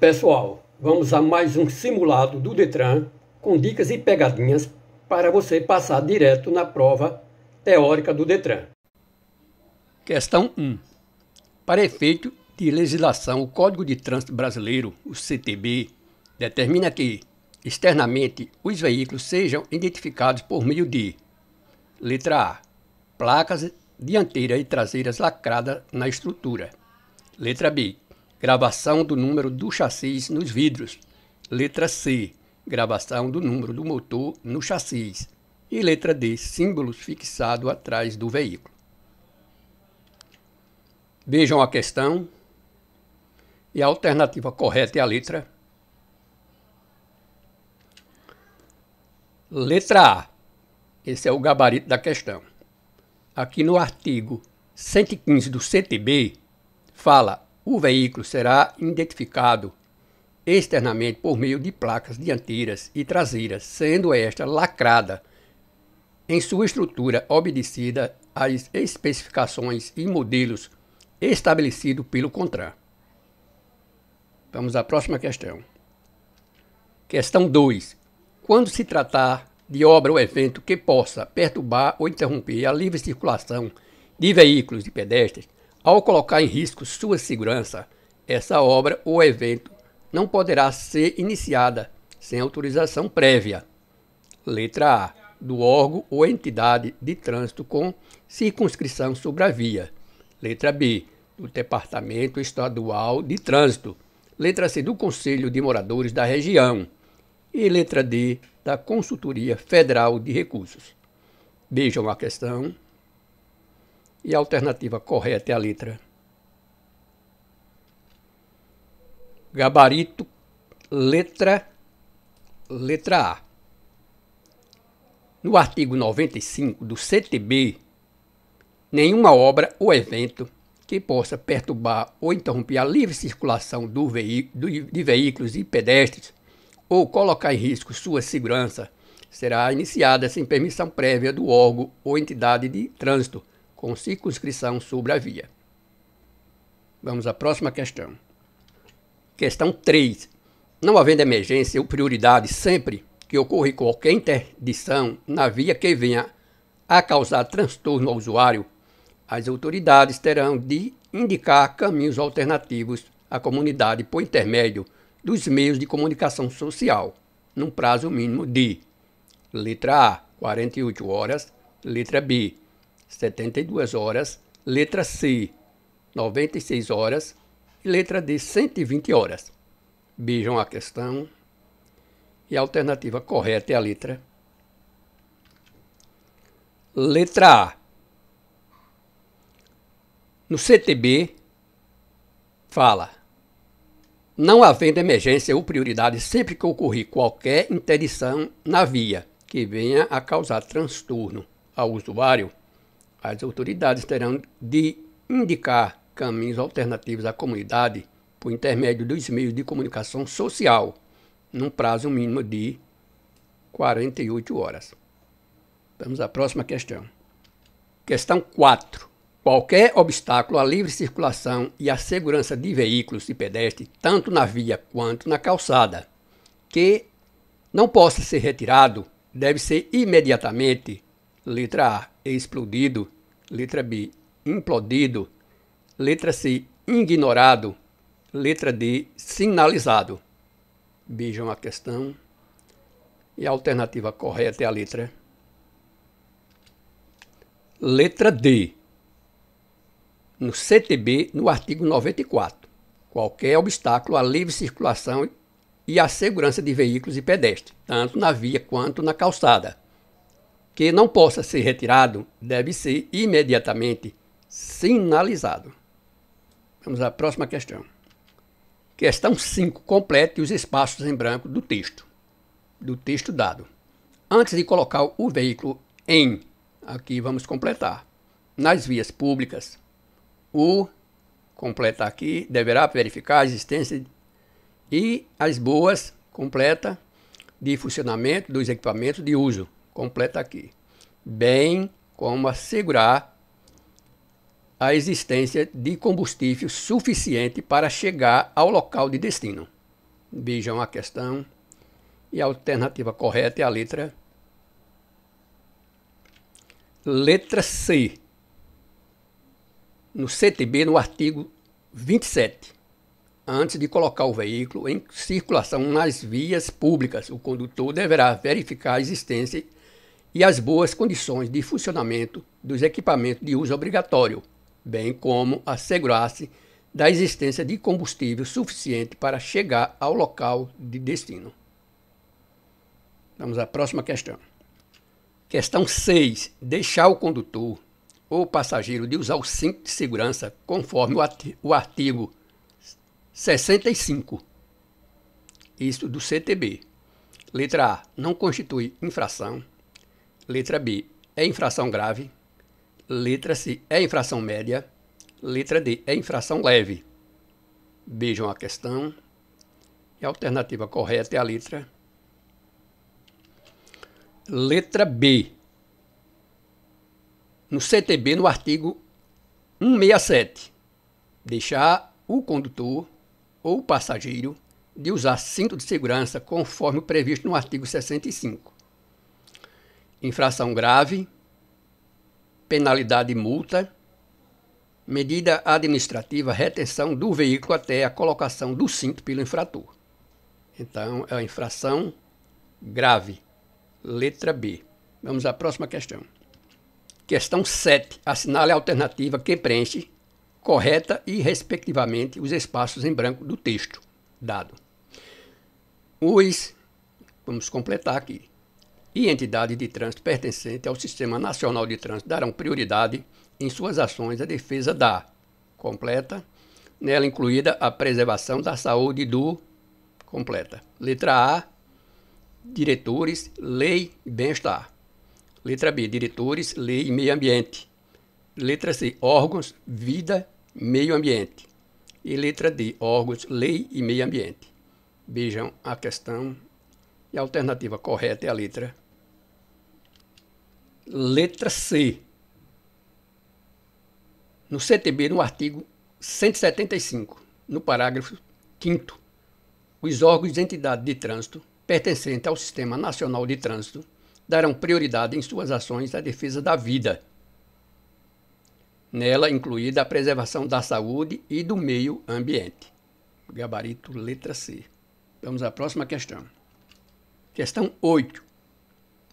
Pessoal, vamos a mais um simulado do Detran com dicas e pegadinhas para você passar direto na prova teórica do Detran. Questão 1. Para efeito de legislação, o Código de Trânsito Brasileiro, o CTB, determina que, externamente, os veículos sejam identificados por meio de letra A. Placas dianteira e traseiras lacradas na estrutura. Letra B gravação do número do chassi nos vidros. Letra C, gravação do número do motor no chassi. E letra D, símbolos fixados atrás do veículo. Vejam a questão. E a alternativa correta é a letra. Letra A. Esse é o gabarito da questão. Aqui no artigo 115 do CTB, fala o veículo será identificado externamente por meio de placas dianteiras e traseiras, sendo esta lacrada em sua estrutura obedecida às especificações e modelos estabelecidos pelo CONTRAN. Vamos à próxima questão. Questão 2. Quando se tratar de obra ou evento que possa perturbar ou interromper a livre circulação de veículos e pedestres, ao colocar em risco sua segurança, essa obra ou evento não poderá ser iniciada sem autorização prévia. Letra A. Do órgão ou entidade de trânsito com circunscrição sobre a via. Letra B. Do Departamento Estadual de Trânsito. Letra C. Do Conselho de Moradores da Região. E letra D. Da Consultoria Federal de Recursos. Vejam a questão e a alternativa correta é a letra. Gabarito, letra, letra A. No artigo 95 do CTB, nenhuma obra ou evento que possa perturbar ou interromper a livre circulação do de veículos e pedestres ou colocar em risco sua segurança será iniciada sem permissão prévia do órgão ou entidade de trânsito com circunscrição sobre a via. Vamos à próxima questão. Questão 3. Não havendo emergência ou prioridade sempre que ocorre qualquer interdição na via que venha a causar transtorno ao usuário, as autoridades terão de indicar caminhos alternativos à comunidade por intermédio dos meios de comunicação social, num prazo mínimo de letra A, 48 horas, letra B, 72 horas, letra C, 96 horas e letra D, 120 horas. Vejam a questão. E a alternativa correta é a letra. Letra A. No CTB, fala: não havendo emergência ou prioridade sempre que ocorrer qualquer interdição na via que venha a causar transtorno ao usuário, as autoridades terão de indicar caminhos alternativos à comunidade por intermédio dos meios de comunicação social, num prazo mínimo de 48 horas. Vamos à próxima questão. Questão 4. Qualquer obstáculo à livre circulação e à segurança de veículos e pedestres, tanto na via quanto na calçada, que não possa ser retirado, deve ser imediatamente Letra A, explodido. Letra B, implodido. Letra C, ignorado. Letra D, sinalizado. Vejam a questão. E a alternativa correta é a letra. Letra D. No CTB, no artigo 94. Qualquer obstáculo à livre circulação e à segurança de veículos e pedestres, tanto na via quanto na calçada que não possa ser retirado deve ser imediatamente sinalizado. Vamos à próxima questão. Questão 5. Complete os espaços em branco do texto. Do texto dado. Antes de colocar o veículo em, aqui vamos completar. Nas vias públicas, o completa aqui deverá verificar a existência e as boas completa de funcionamento dos equipamentos de uso completa aqui, bem como assegurar a existência de combustível suficiente para chegar ao local de destino. Vejam a questão. E a alternativa correta é a letra letra C. No CTB, no artigo 27. Antes de colocar o veículo em circulação nas vias públicas, o condutor deverá verificar a existência e as boas condições de funcionamento dos equipamentos de uso obrigatório, bem como assegurar-se da existência de combustível suficiente para chegar ao local de destino. Vamos à próxima questão. Questão 6. Deixar o condutor ou passageiro de usar o cinto de segurança conforme o artigo 65. Isso do CTB. Letra A. Não constitui infração. Letra B. É infração grave. Letra C. É infração média. Letra D. É infração leve. Vejam a questão. E a alternativa correta é a letra Letra B. No CTB, no artigo 167, deixar o condutor ou passageiro de usar cinto de segurança conforme previsto no artigo 65. Infração grave, penalidade multa, medida administrativa retenção do veículo até a colocação do cinto pelo infrator. Então, é a infração grave. Letra B. Vamos à próxima questão. Questão 7. Assinale a alternativa que preenche correta e respectivamente os espaços em branco do texto dado. Os, vamos completar aqui, e entidades de trânsito pertencentes ao Sistema Nacional de Trânsito darão prioridade em suas ações à defesa da completa, nela incluída a preservação da saúde do completa. Letra A, diretores, lei e bem-estar. Letra B, diretores, lei e meio ambiente. Letra C, órgãos, vida, meio ambiente. E letra D, órgãos, lei e meio ambiente. Vejam a questão e a alternativa correta é a letra letra C. No CTB, no artigo 175, no parágrafo 5 os órgãos de entidade de trânsito pertencentes ao Sistema Nacional de Trânsito darão prioridade em suas ações à defesa da vida, nela incluída a preservação da saúde e do meio ambiente. Gabarito letra C. Vamos à próxima questão. Questão 8.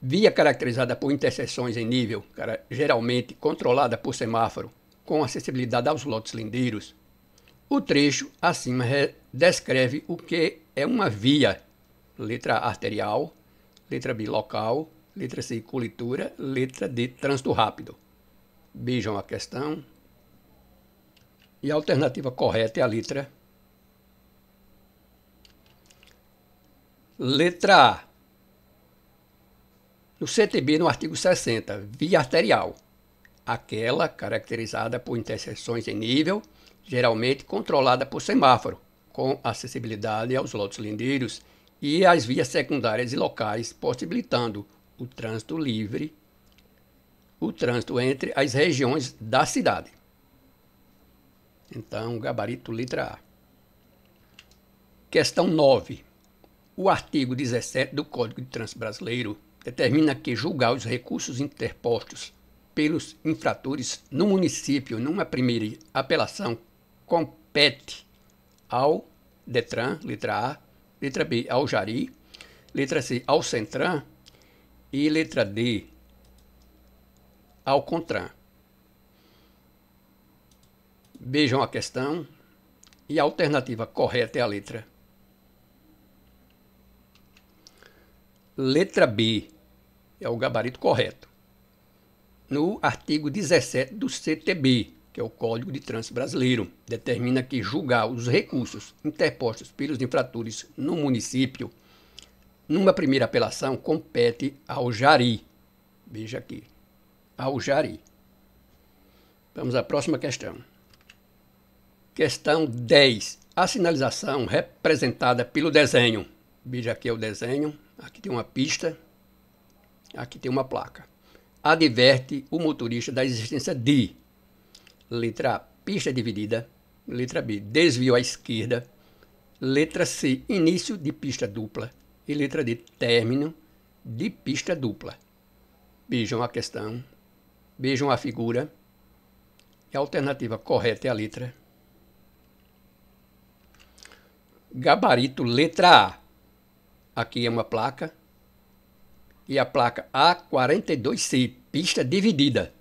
Via caracterizada por interseções em nível, geralmente controlada por semáforo, com acessibilidade aos lotes lindeiros. O trecho acima descreve o que é uma via letra arterial, letra B, local, letra C, letra D, trânsito rápido. Vejam a questão. E a alternativa correta é a letra Letra A. No CTB, no artigo 60, via arterial, aquela caracterizada por interseções em nível, geralmente controlada por semáforo, com acessibilidade aos lotes lindeiros e as vias secundárias e locais, possibilitando o trânsito livre, o trânsito entre as regiões da cidade. Então, gabarito letra A. Questão 9. O artigo 17 do Código de Trânsito Brasileiro determina que julgar os recursos interpostos pelos infratores no município numa primeira apelação compete ao DETRAN, letra A, Letra B, ao Jari. Letra C, ao Centran. E letra D, ao Contran. Vejam a questão. E a alternativa correta é a letra. Letra B é o gabarito correto. No artigo 17 do CTB, que é o Código de Trânsito Brasileiro, determina que julgar os recursos interpostos pelos infratores no município, numa primeira apelação, compete ao Jari. Veja aqui, ao Jari. Vamos à próxima questão. Questão 10. A sinalização representada pelo desenho. Veja aqui é o desenho. Aqui tem uma pista. Aqui tem uma placa. Adverte o motorista da existência de Letra A, pista dividida. Letra B, desvio à esquerda. Letra C, início de pista dupla. E letra D, término de pista dupla. Vejam a questão, vejam a figura. A alternativa correta é a letra. Gabarito letra A. Aqui é uma placa. E a placa A42C, pista dividida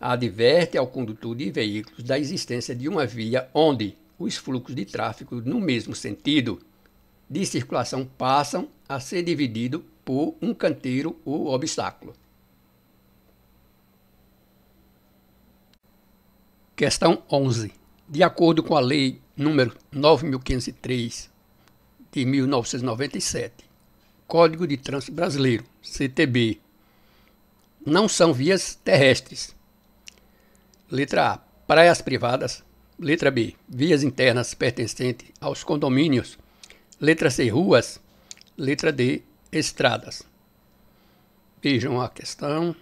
adverte ao condutor de veículos da existência de uma via onde os fluxos de tráfego no mesmo sentido de circulação passam a ser divididos por um canteiro ou obstáculo. Questão 11. De acordo com a Lei número 9503 de 1997, Código de Trânsito Brasileiro, CTB, não são vias terrestres Letra A. Praias privadas. Letra B. Vias internas pertencentes aos condomínios. Letra C. Ruas. Letra D. Estradas. Vejam a questão.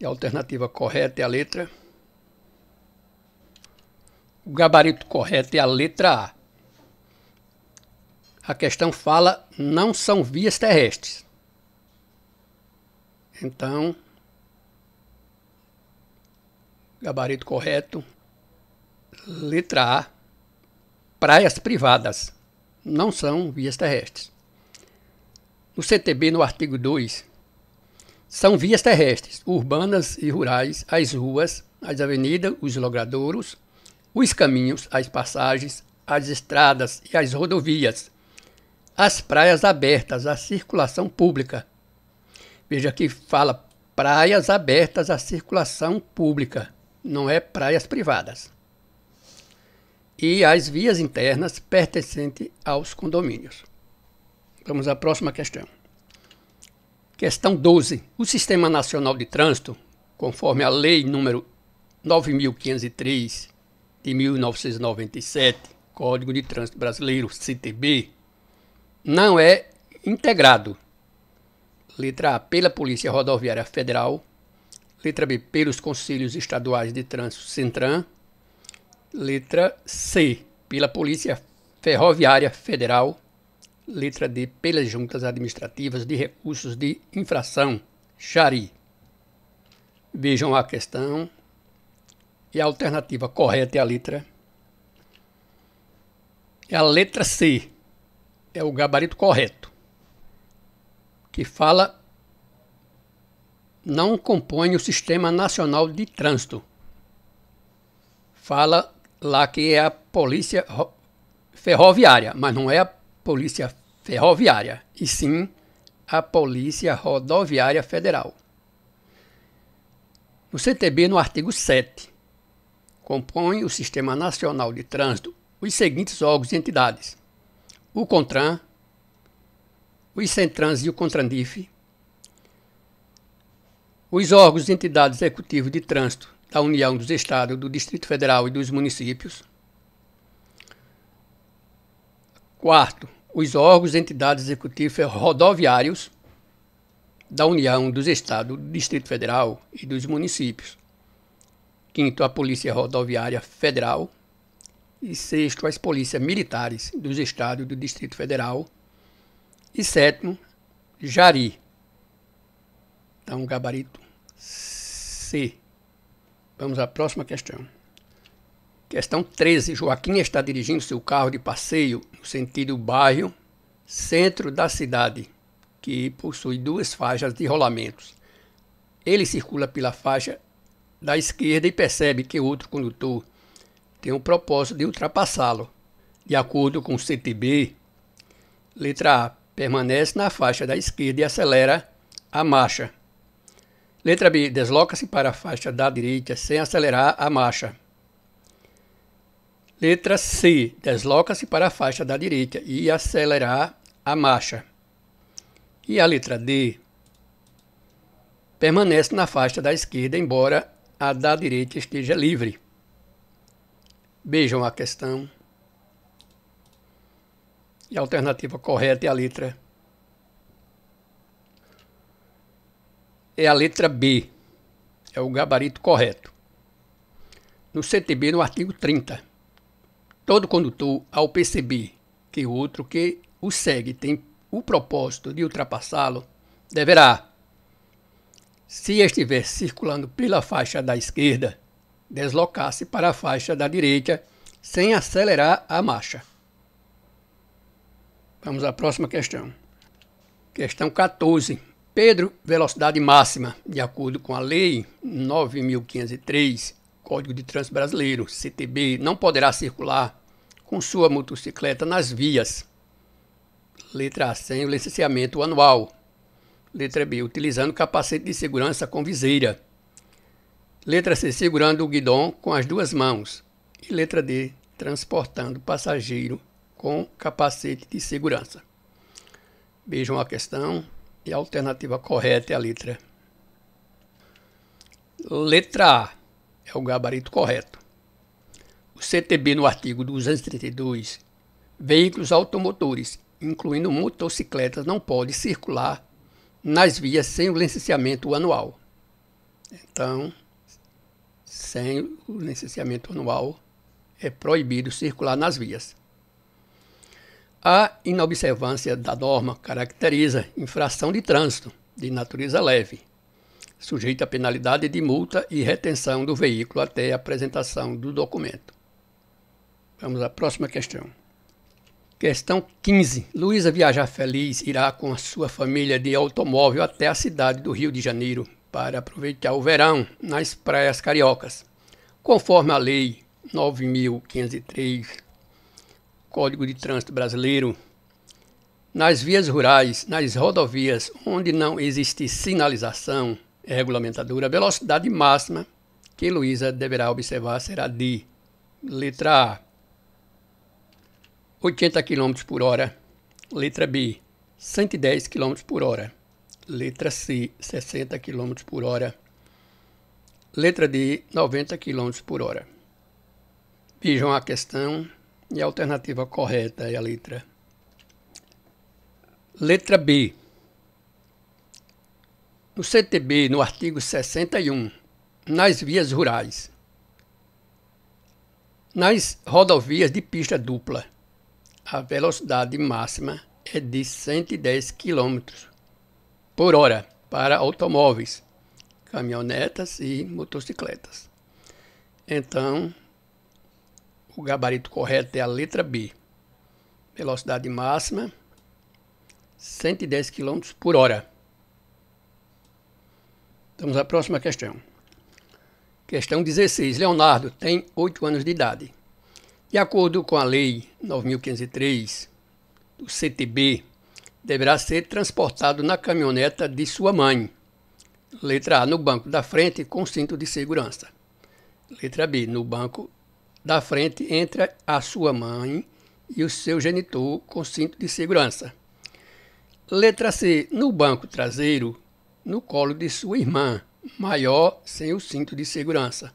E a alternativa correta é a letra. O gabarito correto é a letra A. A questão fala não são vias terrestres. Então, Gabarito correto. Letra A. Praias privadas. Não são vias terrestres. No CTB, no artigo 2, são vias terrestres, urbanas e rurais, as ruas, as avenidas, os logradouros, os caminhos, as passagens, as estradas e as rodovias, as praias abertas à circulação pública. Veja que fala praias abertas à circulação pública não é praias privadas. E as vias internas pertencentes aos condomínios. Vamos à próxima questão. Questão 12. O Sistema Nacional de Trânsito, conforme a Lei número 9503 de 1997, Código de Trânsito Brasileiro, CTB, não é integrado. Letra A, pela Polícia Rodoviária Federal, Letra B, pelos Conselhos Estaduais de Trânsito Centran. Letra C, pela Polícia Ferroviária Federal. Letra D, pelas Juntas Administrativas de Recursos de Infração, Xari. Vejam a questão. E a alternativa correta é a letra. É a letra C. É o gabarito correto. Que fala não compõe o Sistema Nacional de Trânsito. Fala lá que é a Polícia Ferroviária, mas não é a Polícia Ferroviária, e sim a Polícia Rodoviária Federal. No CTB, no artigo 7, compõe o Sistema Nacional de Trânsito os seguintes órgãos e entidades: o CONTRAN, os CENTRANS e o CONTRANDIF, os órgãos e entidades executivas de trânsito da União dos Estados, do Distrito Federal e dos municípios. Quarto, os órgãos e entidades executivas rodoviários da União dos Estados, do Distrito Federal e dos municípios. Quinto, a Polícia Rodoviária Federal. E sexto, as polícias militares dos estados do Distrito Federal. E sétimo, Jari, então, gabarito C. Vamos à próxima questão. Questão 13. Joaquim está dirigindo seu carro de passeio no sentido bairro centro da cidade, que possui duas faixas de rolamentos. Ele circula pela faixa da esquerda e percebe que outro condutor tem o propósito de ultrapassá-lo. De acordo com o CTB, letra A, permanece na faixa da esquerda e acelera a marcha. Letra B. Desloca-se para a faixa da direita sem acelerar a marcha. Letra C. Desloca-se para a faixa da direita e acelerar a marcha. E a letra D. Permanece na faixa da esquerda, embora a da direita esteja livre. Vejam a questão. E a alternativa correta é a letra é a letra B, é o gabarito correto. No CTB, no artigo 30, todo condutor, ao perceber que o outro que o segue tem o propósito de ultrapassá-lo, deverá, se estiver circulando pela faixa da esquerda, deslocar-se para a faixa da direita sem acelerar a marcha. Vamos à próxima questão. Questão 14. Pedro, velocidade máxima, de acordo com a Lei 9.503, Código de Trânsito Brasileiro, CTB, não poderá circular com sua motocicleta nas vias. Letra A, sem o licenciamento anual. Letra B, utilizando capacete de segurança com viseira. Letra C, segurando o guidão com as duas mãos. E letra D, transportando passageiro com capacete de segurança. Vejam a questão e a alternativa correta é a letra. Letra A é o gabarito correto. O CTB no artigo 232, veículos automotores, incluindo motocicletas, não pode circular nas vias sem o licenciamento anual. Então, sem o licenciamento anual, é proibido circular nas vias. A inobservância da norma caracteriza infração de trânsito de natureza leve, sujeita a penalidade de multa e retenção do veículo até a apresentação do documento. Vamos à próxima questão. Questão 15. Luísa Viajar Feliz irá com a sua família de automóvel até a cidade do Rio de Janeiro para aproveitar o verão nas praias cariocas. Conforme a Lei 9.503, Código de Trânsito Brasileiro, nas vias rurais, nas rodovias onde não existe sinalização regulamentadora, a velocidade máxima que Luísa deverá observar será de letra A, 80 km por hora, letra B, 110 km por hora, letra C, 60 km por hora, letra D, 90 km por hora. Vejam a questão e a alternativa correta é a letra. Letra B. No CTB, no artigo 61, nas vias rurais. Nas rodovias de pista dupla, a velocidade máxima é de 110 km por hora para automóveis, caminhonetas e motocicletas. Então, o gabarito correto é a letra B. Velocidade máxima 110 km por hora. Vamos à próxima questão. Questão 16. Leonardo tem 8 anos de idade. De acordo com a Lei 9.503 do CTB, deverá ser transportado na caminhoneta de sua mãe. Letra A, no banco da frente com cinto de segurança. Letra B, no banco da frente entre a sua mãe e o seu genitor com cinto de segurança. Letra C. No banco traseiro, no colo de sua irmã, maior sem o cinto de segurança.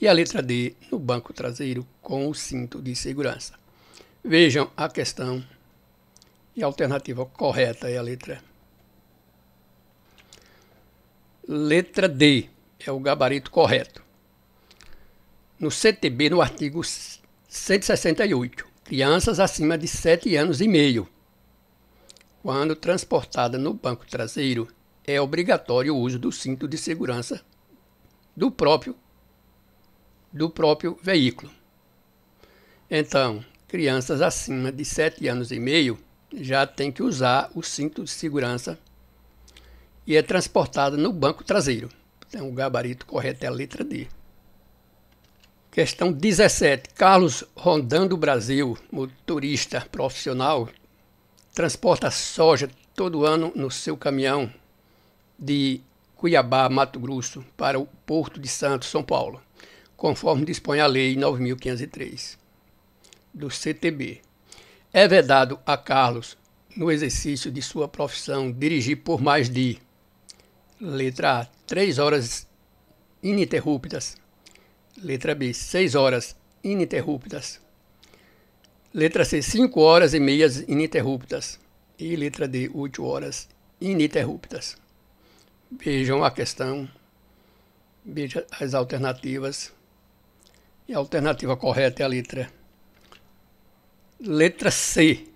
E a letra D. No banco traseiro com o cinto de segurança. Vejam a questão e a alternativa correta é a letra Letra D é o gabarito correto no CTB no artigo 168, crianças acima de 7 anos e meio. Quando transportada no banco traseiro, é obrigatório o uso do cinto de segurança do próprio do próprio veículo. Então, crianças acima de 7 anos e meio já tem que usar o cinto de segurança e é transportada no banco traseiro. Então, o gabarito correto é a letra D. Questão 17. Carlos Rondando Brasil, motorista profissional, transporta soja todo ano no seu caminhão de Cuiabá, Mato Grosso, para o Porto de Santos, São Paulo, conforme dispõe a Lei 9.503 do CTB. É vedado a Carlos, no exercício de sua profissão, dirigir por mais de letra A, três horas ininterruptas Letra B, 6 horas ininterruptas. Letra C, 5 horas e meias ininterruptas. E letra D, 8 horas ininterruptas. Vejam a questão, vejam as alternativas. E a alternativa correta é a letra Letra C.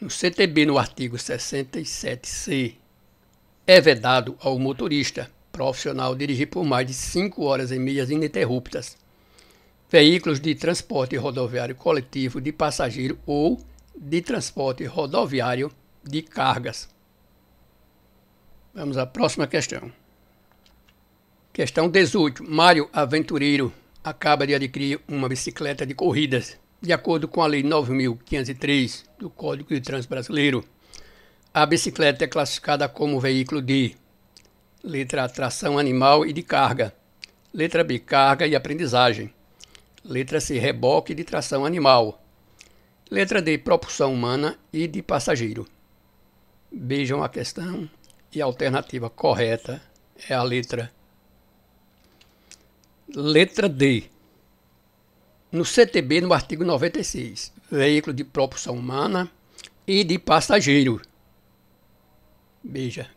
No CTB, no artigo 67C, é vedado ao motorista profissional dirigir por mais de 5 horas e meias ininterruptas veículos de transporte rodoviário coletivo de passageiro ou de transporte rodoviário de cargas. Vamos à próxima questão. Questão 18. Mário Aventureiro acaba de adquirir uma bicicleta de corridas. De acordo com a Lei 9.503 do Código de Trânsito Brasileiro, a bicicleta é classificada como veículo de letra A, tração animal e de carga, letra B, carga e aprendizagem, letra C, reboque de tração animal, letra D, propulsão humana e de passageiro. Vejam a questão e a alternativa correta é a letra Letra D. No CTB, no artigo 96, veículo de propulsão humana e de passageiro. Veja,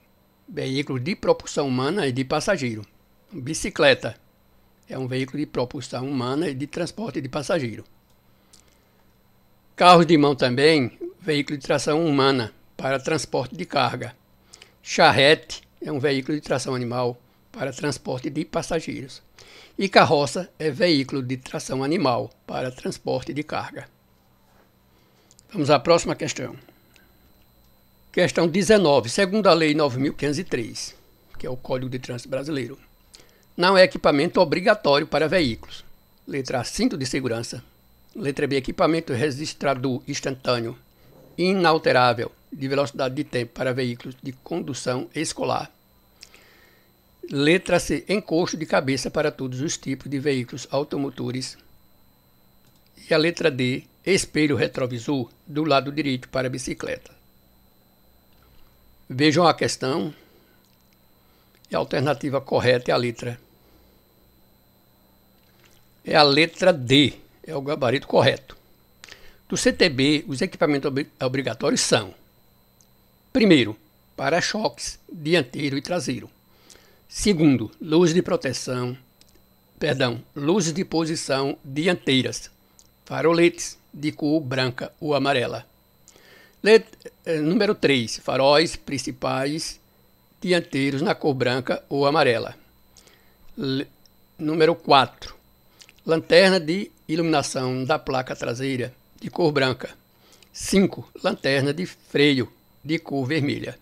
veículo de propulsão humana e de passageiro. Bicicleta é um veículo de propulsão humana e de transporte de passageiro. Carros de mão também, veículo de tração humana para transporte de carga. Charrete é um veículo de tração animal para transporte de passageiros e carroça é veículo de tração animal para transporte de carga. Vamos à próxima questão. Questão 19. Segundo a Lei 9.503, que é o Código de Trânsito Brasileiro, não é equipamento obrigatório para veículos. Letra A, cinto de segurança. Letra B, equipamento registrador instantâneo, inalterável, de velocidade de tempo para veículos de condução escolar. Letra C. Encosto de cabeça para todos os tipos de veículos automotores. E a letra D. Espelho retrovisor do lado direito para bicicleta. Vejam a questão. E a alternativa correta é a letra. É a letra D. É o gabarito correto. Do CTB, os equipamentos obrigatórios são: primeiro, para-choques dianteiro e traseiro. Segundo, luz de proteção, perdão, luzes de posição dianteiras, faroletes de cor branca ou amarela. Let, eh, número 3, faróis principais dianteiros na cor branca ou amarela. Número 4, lanterna de iluminação da placa traseira de cor branca. 5. Lanterna de freio de cor vermelha.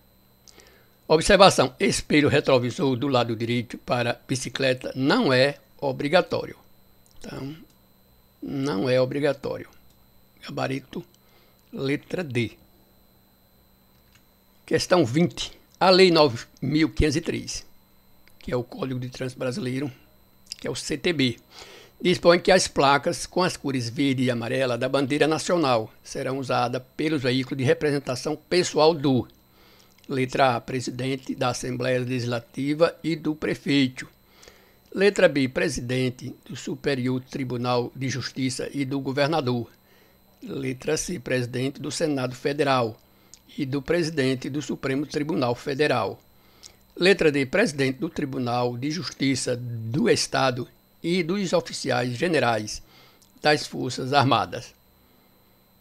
Observação: espelho retrovisor do lado direito para bicicleta não é obrigatório. Então, não é obrigatório. Gabarito, letra D. Questão 20. A Lei 9.503, que é o Código de Trânsito Brasileiro, que é o CTB, dispõe que as placas com as cores verde e amarela da bandeira nacional serão usadas pelos veículos de representação pessoal do Letra A, presidente da Assembleia Legislativa e do prefeito. Letra B, presidente do Superior Tribunal de Justiça e do governador. Letra C, presidente do Senado Federal e do presidente do Supremo Tribunal Federal. Letra D, presidente do Tribunal de Justiça do Estado e dos oficiais generais das Forças Armadas.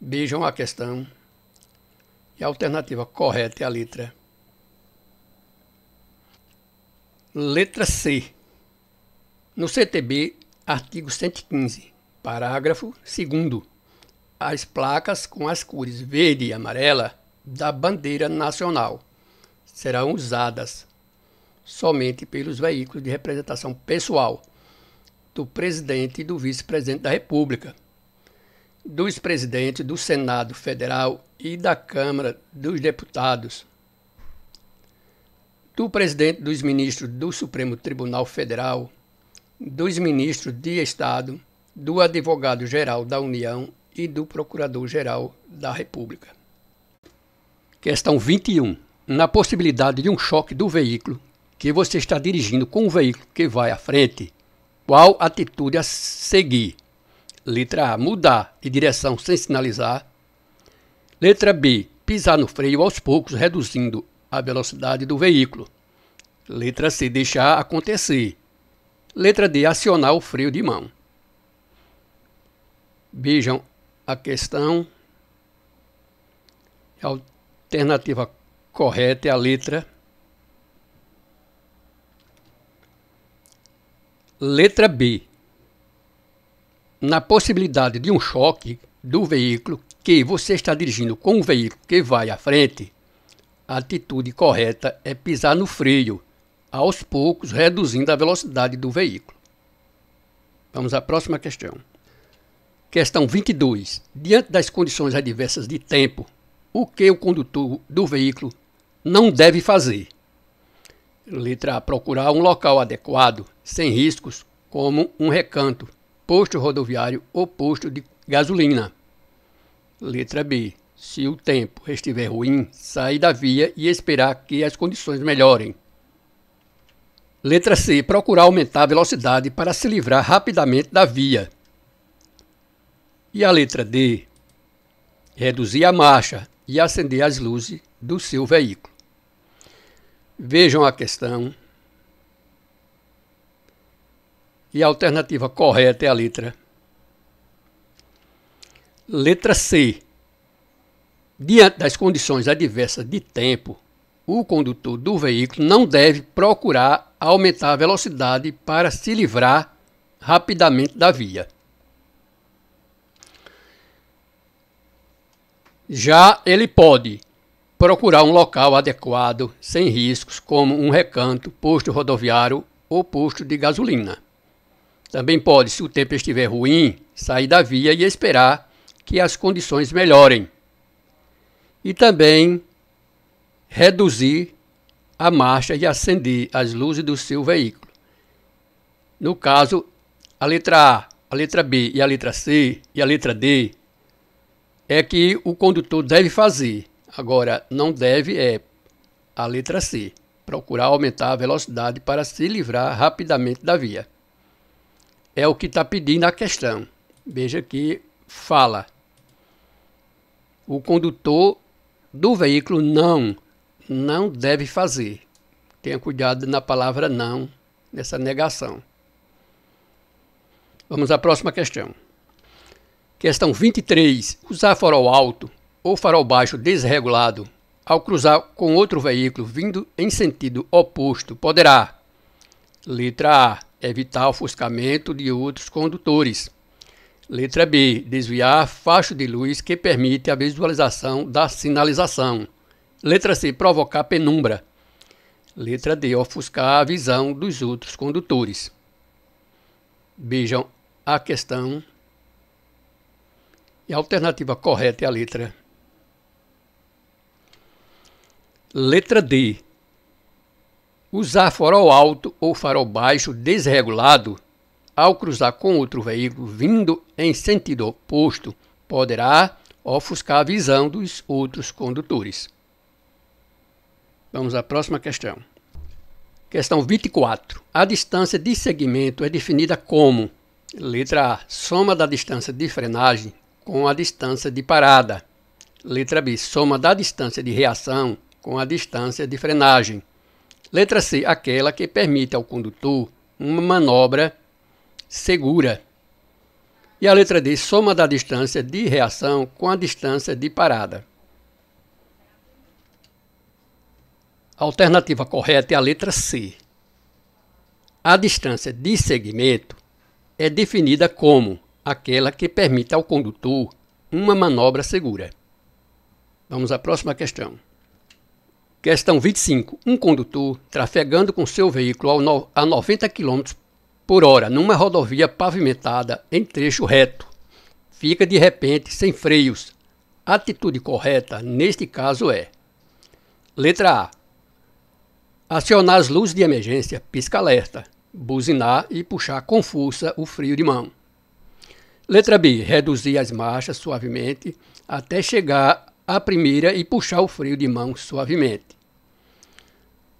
Vejam a questão e a alternativa correta é a letra. Letra C. No CTB, artigo 115, parágrafo 2 as placas com as cores verde e amarela da bandeira nacional serão usadas somente pelos veículos de representação pessoal do presidente e do vice-presidente da República, dos presidentes do Senado Federal e da Câmara dos Deputados, do presidente dos ministros do Supremo Tribunal Federal, dos ministros de Estado, do advogado-geral da União e do procurador-geral da República. Questão 21. Na possibilidade de um choque do veículo que você está dirigindo com o veículo que vai à frente, qual atitude a seguir? Letra A. Mudar de direção sem sinalizar. Letra B. Pisar no freio aos poucos, reduzindo a velocidade do veículo. Letra C. Deixar acontecer. Letra D. Acionar o freio de mão. Vejam a questão. A alternativa correta é a letra. Letra B. Na possibilidade de um choque do veículo que você está dirigindo com o veículo que vai à frente, a atitude correta é pisar no freio, aos poucos reduzindo a velocidade do veículo. Vamos à próxima questão. Questão 22. Diante das condições adversas de tempo, o que o condutor do veículo não deve fazer? Letra A. Procurar um local adequado, sem riscos, como um recanto, posto rodoviário ou posto de gasolina. Letra B. Se o tempo estiver ruim, sair da via e esperar que as condições melhorem. Letra C. Procurar aumentar a velocidade para se livrar rapidamente da via. E a letra D. Reduzir a marcha e acender as luzes do seu veículo. Vejam a questão. E a alternativa correta é a letra. Letra C. Diante das condições adversas de tempo, o condutor do veículo não deve procurar aumentar a velocidade para se livrar rapidamente da via. Já ele pode procurar um local adequado, sem riscos, como um recanto, posto rodoviário ou posto de gasolina. Também pode, se o tempo estiver ruim, sair da via e esperar que as condições melhorem. E também reduzir a marcha e acender as luzes do seu veículo. No caso, a letra A, a letra B e a letra C e a letra D é que o condutor deve fazer. Agora, não deve é a letra C, procurar aumentar a velocidade para se livrar rapidamente da via. É o que está pedindo a questão. Veja que fala. O condutor do veículo não, não deve fazer. Tenha cuidado na palavra não, nessa negação. Vamos à próxima questão. Questão 23. Usar farol alto ou farol baixo desregulado ao cruzar com outro veículo vindo em sentido oposto poderá: letra A. Evitar ofuscamento de outros condutores. Letra B. Desviar facho de luz que permite a visualização da sinalização. Letra C. Provocar penumbra. Letra D. Ofuscar a visão dos outros condutores. Vejam a questão e a alternativa correta é a letra. Letra D. Usar farol alto ou farol baixo desregulado ao cruzar com outro veículo vindo em sentido oposto poderá ofuscar a visão dos outros condutores. Vamos à próxima questão. Questão 24. A distância de segmento é definida como: letra A, soma da distância de frenagem com a distância de parada. Letra B, soma da distância de reação com a distância de frenagem. Letra C, aquela que permite ao condutor uma manobra segura. E a letra D, soma da distância de reação com a distância de parada. A alternativa correta é a letra C. A distância de segmento é definida como aquela que permite ao condutor uma manobra segura. Vamos à próxima questão. Questão 25. Um condutor trafegando com seu veículo a 90 km por hora numa rodovia pavimentada em trecho reto fica de repente sem freios. Atitude correta neste caso é: letra A. Acionar as luzes de emergência, pisca-alerta, buzinar e puxar com força o freio de mão. Letra B. Reduzir as marchas suavemente até chegar à primeira e puxar o freio de mão suavemente.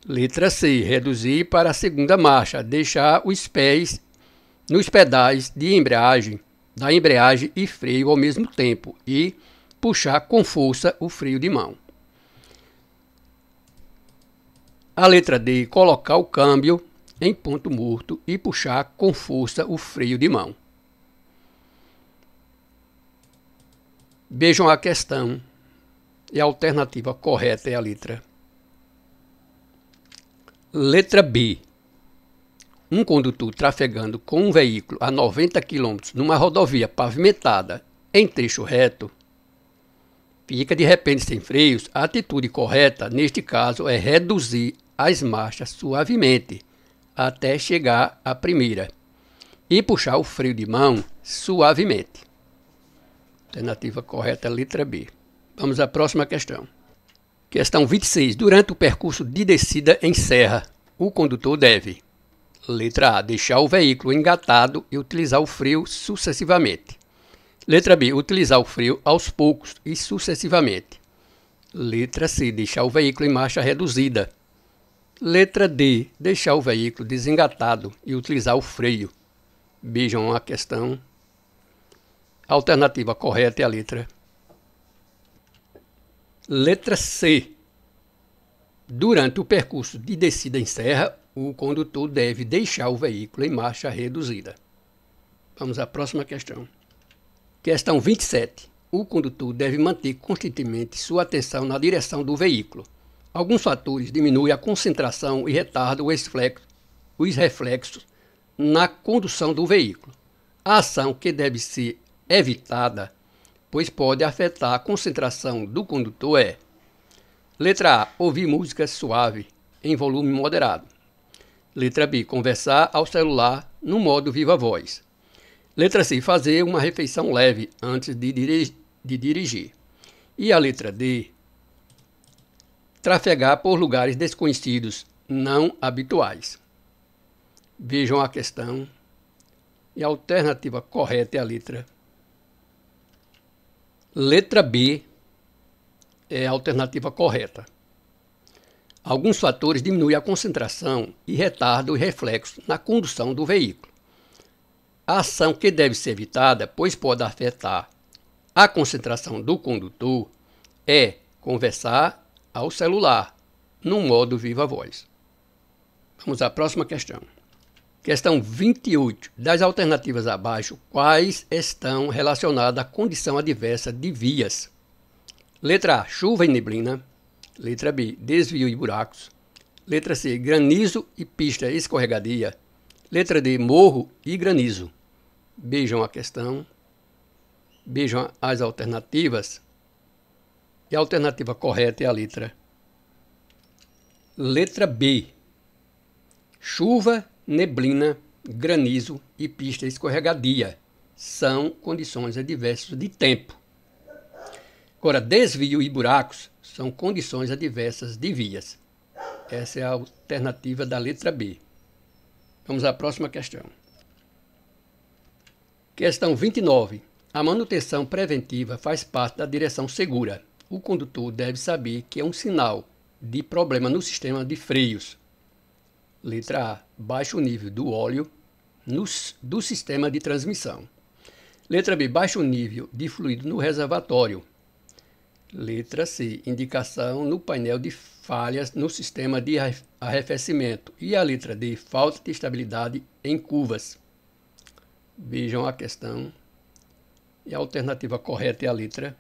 Letra C. Reduzir para a segunda marcha, deixar os pés nos pedais de embreagem, da embreagem e freio ao mesmo tempo e puxar com força o freio de mão. A letra D. Colocar o câmbio em ponto morto e puxar com força o freio de mão. Vejam a questão e a alternativa correta é a letra. Letra B. Um condutor trafegando com um veículo a 90 km numa rodovia pavimentada em trecho reto fica de repente sem freios, a atitude correta neste caso é reduzir as marchas suavemente até chegar à primeira e puxar o freio de mão suavemente. Alternativa correta é a letra B. Vamos à próxima questão. Questão 26. Durante o percurso de descida em serra, o condutor deve: letra A. Deixar o veículo engatado e utilizar o freio sucessivamente. Letra B. Utilizar o freio aos poucos e sucessivamente. Letra C. Deixar o veículo em marcha reduzida. Letra D. Deixar o veículo desengatado e utilizar o freio. Vejam a questão. A alternativa correta é a letra. Letra C. Durante o percurso de descida em serra, o condutor deve deixar o veículo em marcha reduzida. Vamos à próxima questão. Questão 27. O condutor deve manter constantemente sua atenção na direção do veículo. Alguns fatores diminuem a concentração e retardam os reflexos na condução do veículo. A ação que deve ser evitada, pois pode afetar a concentração do condutor, é: letra A. Ouvir música suave em volume moderado. Letra B. Conversar ao celular no modo viva voz. Letra C. Fazer uma refeição leve antes de, diri de dirigir. E a letra D. Trafegar por lugares desconhecidos, não habituais. Vejam a questão. E a alternativa correta é a letra. Letra B é a alternativa correta. Alguns fatores diminuem a concentração e retardam os reflexos na condução do veículo. A ação que deve ser evitada, pois pode afetar a concentração do condutor, é conversar ao celular, no modo viva voz. Vamos à próxima questão. Questão 28. Das alternativas abaixo, quais estão relacionadas à condição adversa de vias? Letra A, chuva e neblina. Letra B, desvio e buracos. Letra C, granizo e pista escorregadia. Letra D, morro e granizo. Vejam a questão, vejam as alternativas. E a alternativa correta é a letra. Letra B. Chuva, neblina, granizo e pista escorregadia são condições adversas de tempo. Agora, desvio e buracos são condições adversas de vias. Essa é a alternativa da letra B. Vamos à próxima questão. Questão 29. A manutenção preventiva faz parte da direção segura. O condutor deve saber que é um sinal de problema no sistema de freios. Letra A. Baixo nível do óleo no, do sistema de transmissão. Letra B. Baixo nível de fluido no reservatório. Letra C. Indicação no painel de falhas no sistema de arrefecimento. E a letra D. Falta de estabilidade em curvas. Vejam a questão. E a alternativa correta é a letra.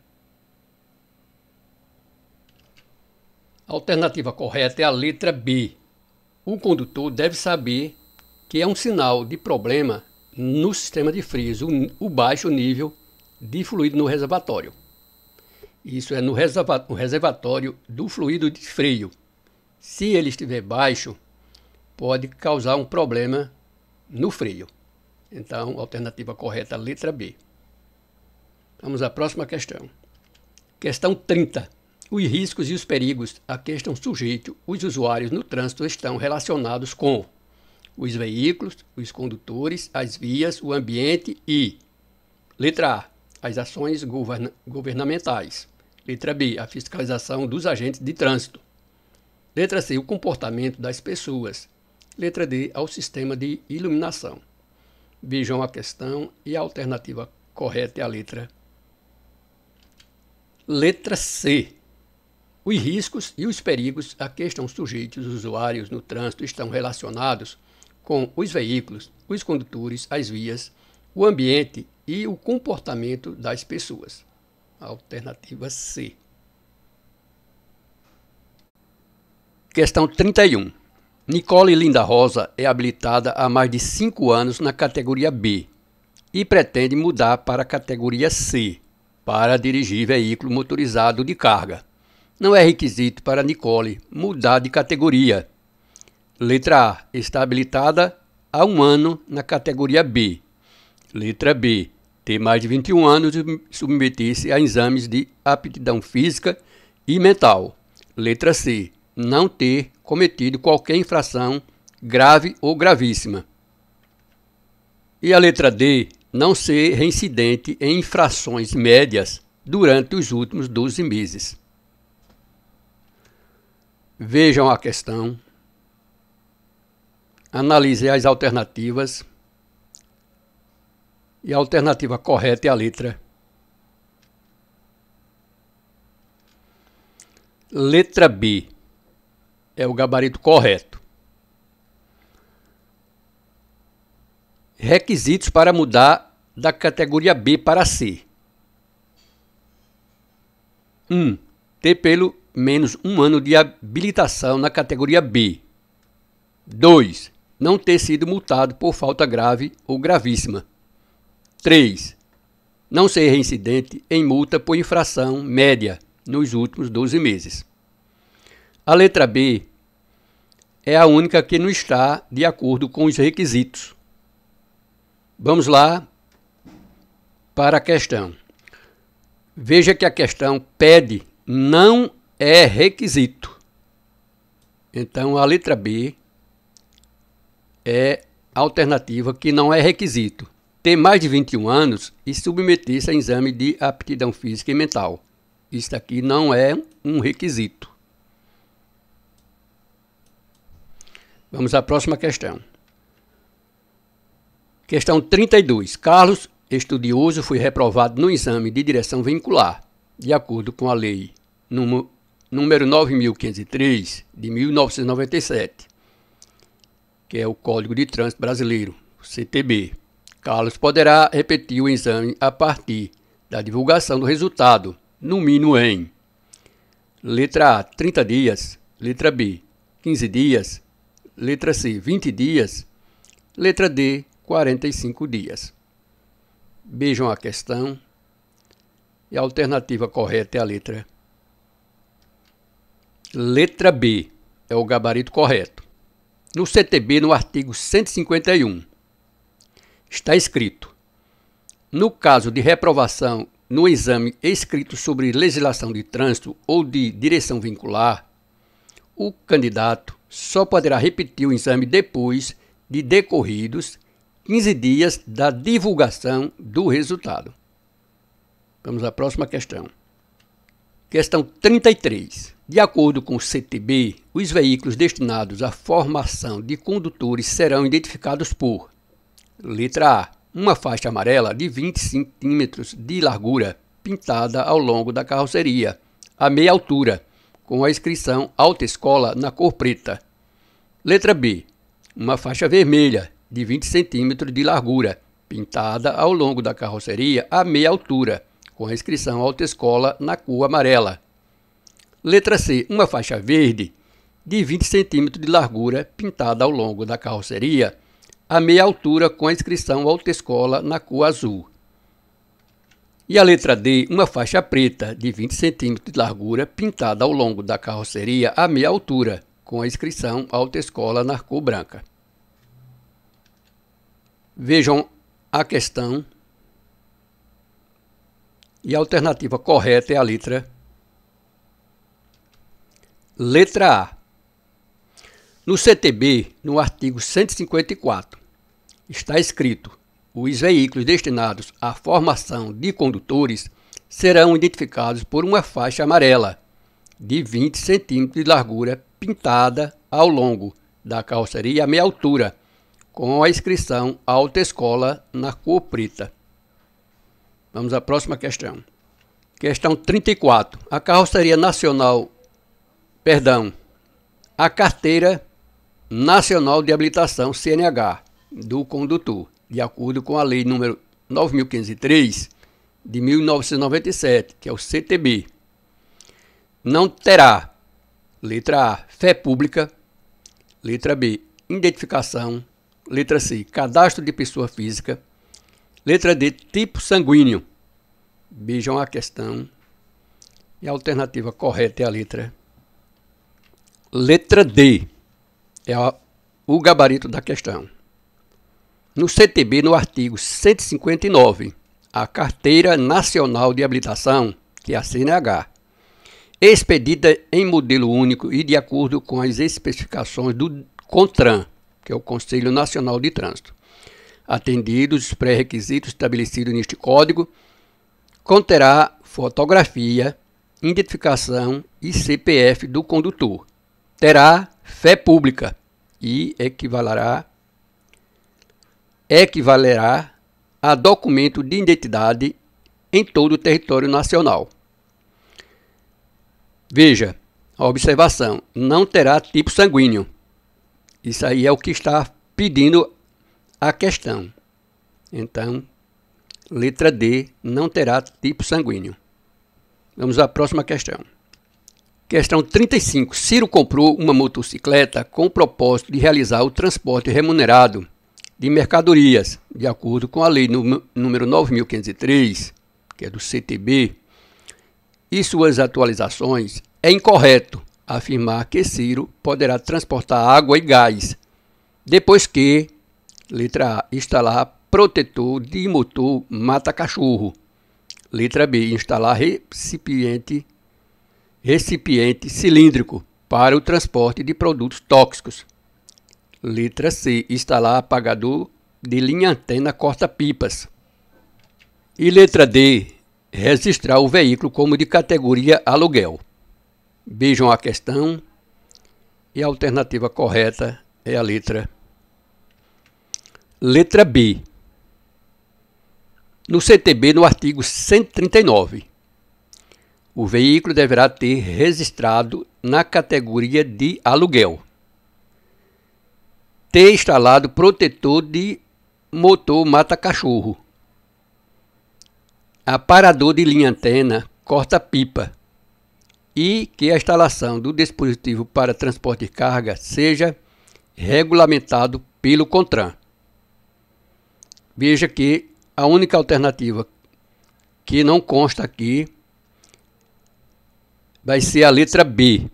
A alternativa correta é a letra B. O condutor deve saber que é um sinal de problema no sistema de frios, o, o baixo nível de fluido no reservatório. Isso é no reservatório do fluido de freio. Se ele estiver baixo, pode causar um problema no freio. Então, alternativa correta, letra B. Vamos à próxima questão. Questão 30. Os riscos e os perigos a que estão sujeitos os usuários no trânsito estão relacionados com os veículos, os condutores, as vias, o ambiente e, letra A, as ações govern governamentais. Letra B, a fiscalização dos agentes de trânsito. Letra C, o comportamento das pessoas. Letra D, ao sistema de iluminação. Vejam a questão e a alternativa correta é a letra. Letra C. Os riscos e os perigos a que estão sujeitos os usuários no trânsito estão relacionados com os veículos, os condutores, as vias, o ambiente e o comportamento das pessoas. Alternativa C. Questão 31. Nicole Linda Rosa é habilitada há mais de 5 anos na categoria B e pretende mudar para a categoria C para dirigir veículo motorizado de carga. Não é requisito para Nicole mudar de categoria. Letra A. Está habilitada há um ano na categoria B. Letra B. Ter mais de 21 anos e submeter-se a exames de aptidão física e mental. Letra C não ter cometido qualquer infração grave ou gravíssima. E a letra D, não ser reincidente em infrações médias durante os últimos 12 meses. Vejam a questão, analisem as alternativas, e a alternativa correta é a letra Letra B é o gabarito correto. Requisitos para mudar da categoria B para C. 1. Um, ter pelo menos um ano de habilitação na categoria B. 2. Não ter sido multado por falta grave ou gravíssima. 3. Não ser reincidente em multa por infração média nos últimos 12 meses. A letra B é a única que não está de acordo com os requisitos. Vamos lá para a questão. Veja que a questão pede não é requisito. Então a letra B é alternativa que não é requisito. Ter mais de 21 anos e submeter-se a exame de aptidão física e mental. Isso aqui não é um requisito. Vamos à próxima questão. Questão 32. Carlos, estudioso, foi reprovado no exame de direção vincular, de acordo com a lei número 9503 de 1997, que é o Código de Trânsito Brasileiro, CTB. Carlos poderá repetir o exame a partir da divulgação do resultado, no mínimo em letra A, 30 dias, letra B, 15 dias, Letra C, 20 dias. Letra D, 45 dias. Vejam a questão. E a alternativa correta é a letra. Letra B é o gabarito correto. No CTB, no artigo 151, está escrito: no caso de reprovação no exame escrito sobre legislação de trânsito ou de direção vincular, o candidato só poderá repetir o exame depois de decorridos 15 dias da divulgação do resultado. Vamos à próxima questão. Questão 33. De acordo com o CTB, os veículos destinados à formação de condutores serão identificados por: letra A, uma faixa amarela de 20 centímetros de largura pintada ao longo da carroceria, a meia altura com a inscrição Alta Escola na cor preta. Letra B. Uma faixa vermelha de 20 centímetros de largura, pintada ao longo da carroceria a meia altura, com a inscrição Alta Escola na cor amarela. Letra C. Uma faixa verde de 20 centímetros de largura, pintada ao longo da carroceria a meia altura, com a inscrição Alta Escola na cor azul. E a letra D, uma faixa preta de 20 centímetros de largura, pintada ao longo da carroceria a meia altura, com a inscrição Alta Escola na cor branca. Vejam a questão. E a alternativa correta é a letra Letra A. No CTB, no artigo 154, está escrito os veículos destinados à formação de condutores serão identificados por uma faixa amarela de 20 centímetros de largura pintada ao longo da carroceria a meia altura, com a inscrição Alta Escola na cor preta. Vamos à próxima questão. Questão 34. A carroceria nacional, perdão, a carteira nacional de habilitação CNH do condutor de acordo com a Lei número 9.503 de 1997, que é o CTB. Não terá, letra A, fé pública, letra B, identificação, letra C, cadastro de pessoa física, letra D, tipo sanguíneo. Vejam a questão. E a alternativa correta é a letra. Letra D é a, o gabarito da questão. No CTB, no artigo 159, a Carteira Nacional de Habilitação, que é a CNH, expedida em modelo único e de acordo com as especificações do CONTRAN, que é o Conselho Nacional de Trânsito. Atendidos os pré-requisitos estabelecidos neste código, conterá fotografia, identificação e CPF do condutor. Terá fé pública e equivalerá equivalerá a documento de identidade em todo o território nacional. Veja, a observação não terá tipo sanguíneo. Isso aí é o que está pedindo a questão. Então, letra D não terá tipo sanguíneo. Vamos à próxima questão. Questão 35. Ciro comprou uma motocicleta com o propósito de realizar o transporte remunerado de mercadorias, de acordo com a lei número 9503, que é do CTB, e suas atualizações, é incorreto afirmar que Ciro poderá transportar água e gás, depois que, letra A, instalar protetor de motor mata-cachorro, letra B, instalar recipiente, recipiente cilíndrico para o transporte de produtos tóxicos, Letra C. Instalar apagador de linha antena corta-pipas. E letra D. Registrar o veículo como de categoria aluguel. Vejam a questão. E a alternativa correta é a letra Letra B. No CTB, no artigo 139, o veículo deverá ter registrado na categoria de aluguel. Ter instalado protetor de motor mata-cachorro, aparador de linha antena corta-pipa. E que a instalação do dispositivo para transporte de carga seja regulamentado pelo CONTRAN. Veja que a única alternativa que não consta aqui vai ser a letra B.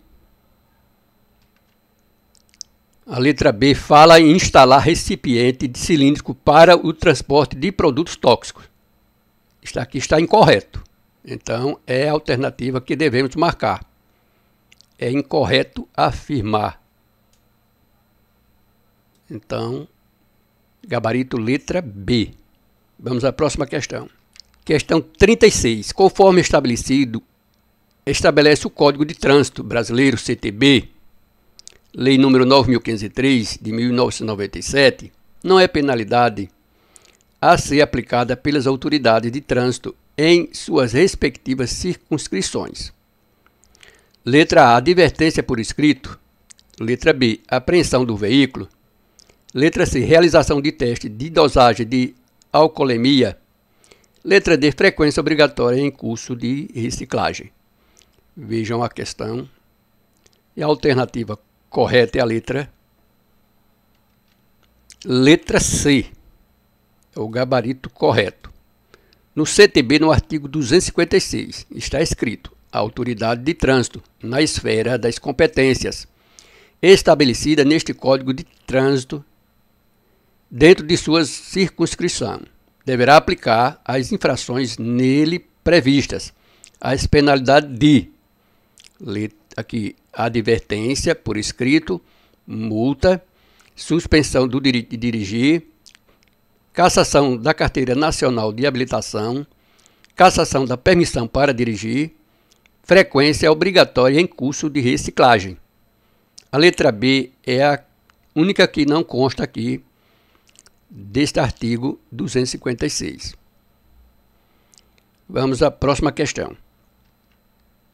A letra B fala em instalar recipiente de cilíndrico para o transporte de produtos tóxicos. Está aqui está incorreto. Então é a alternativa que devemos marcar. É incorreto afirmar. Então, gabarito letra B. Vamos à próxima questão. Questão 36. Conforme estabelecido, estabelece o Código de Trânsito Brasileiro, CTB, Lei número 9503 de 1997, não é penalidade a ser aplicada pelas autoridades de trânsito em suas respectivas circunscrições. Letra A, advertência por escrito. Letra B, apreensão do veículo. Letra C, realização de teste de dosagem de alcoolemia. Letra D, frequência obrigatória em curso de reciclagem. Vejam a questão. E a alternativa correta é a letra letra C. É o gabarito correto. No CTB, no artigo 256, está escrito: a autoridade de trânsito, na esfera das competências, estabelecida neste Código de Trânsito, dentro de sua circunscrição, deverá aplicar as infrações nele previstas, as penalidades de aqui advertência por escrito, multa, suspensão do direito de dirigir, cassação da carteira nacional de habilitação, cassação da permissão para dirigir, frequência obrigatória em curso de reciclagem. A letra B é a única que não consta aqui deste artigo 256. Vamos à próxima questão.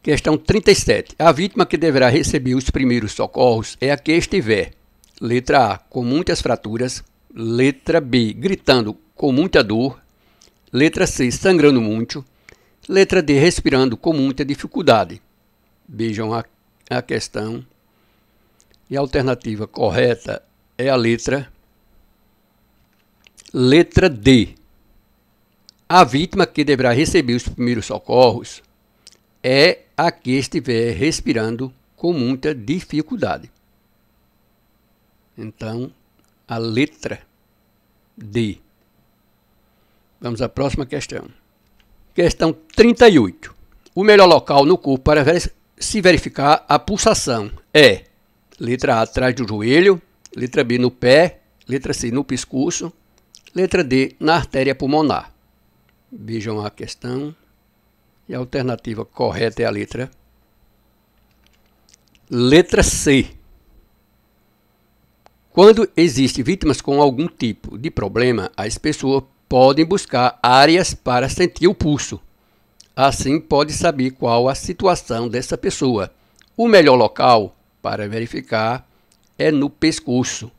Questão 37. A vítima que deverá receber os primeiros socorros é a que estiver, letra A, com muitas fraturas, letra B, gritando com muita dor, Letra C, sangrando muito. Letra D, respirando com muita dificuldade. Vejam a, a questão. E a alternativa correta é a letra Letra D. A vítima que deverá receber os primeiros socorros é a que estiver respirando com muita dificuldade. Então, a letra D. Vamos à próxima questão. Questão 38. O melhor local no corpo para se verificar a pulsação é letra A atrás do joelho, letra B no pé, letra C no pescoço, Letra D, na artéria pulmonar. Vejam a questão. E a alternativa correta é a letra. Letra C. Quando existem vítimas com algum tipo de problema, as pessoas podem buscar áreas para sentir o pulso. Assim, pode saber qual a situação dessa pessoa. O melhor local para verificar é no pescoço.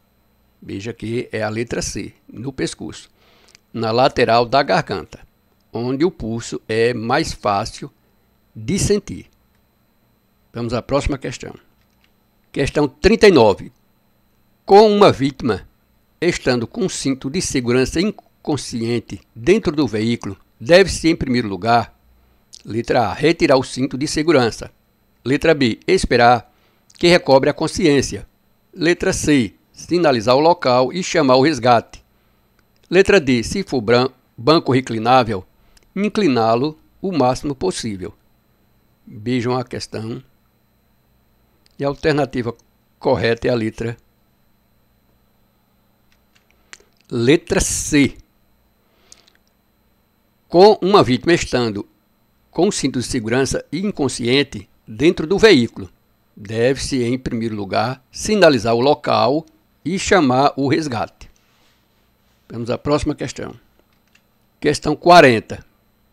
Veja que é a letra C, no pescoço, na lateral da garganta, onde o pulso é mais fácil de sentir. Vamos à próxima questão. Questão 39. Com uma vítima estando com um cinto de segurança inconsciente dentro do veículo, deve-se, em primeiro lugar, letra A, retirar o cinto de segurança. Letra B, esperar que recobre a consciência. Letra C, sinalizar o local e chamar o resgate. Letra D. Se for banco reclinável, incliná-lo o máximo possível. Vejam a questão. E a alternativa correta é a letra Letra C. Com uma vítima estando com cinto de segurança inconsciente dentro do veículo, deve-se, em primeiro lugar, sinalizar o local e chamar o resgate. Vamos à próxima questão. Questão 40.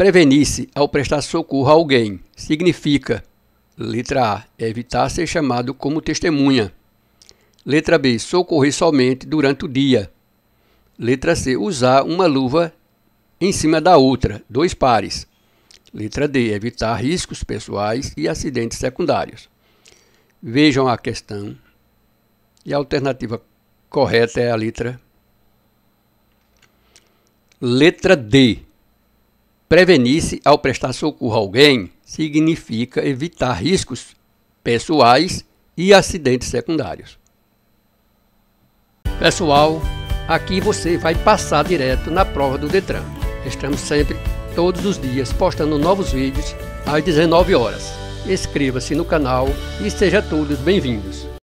Prevenir-se ao prestar socorro a alguém significa: letra A, evitar ser chamado como testemunha. Letra B, socorrer somente durante o dia. Letra C, usar uma luva em cima da outra, dois pares. Letra D, evitar riscos pessoais e acidentes secundários. Vejam a questão. E a alternativa correta é a letra Letra D. Prevenir-se ao prestar socorro a alguém significa evitar riscos pessoais e acidentes secundários. Pessoal, aqui você vai passar direto na prova do Detran. Estamos sempre, todos os dias, postando novos vídeos às 19 horas. Inscreva-se no canal e sejam todos bem-vindos.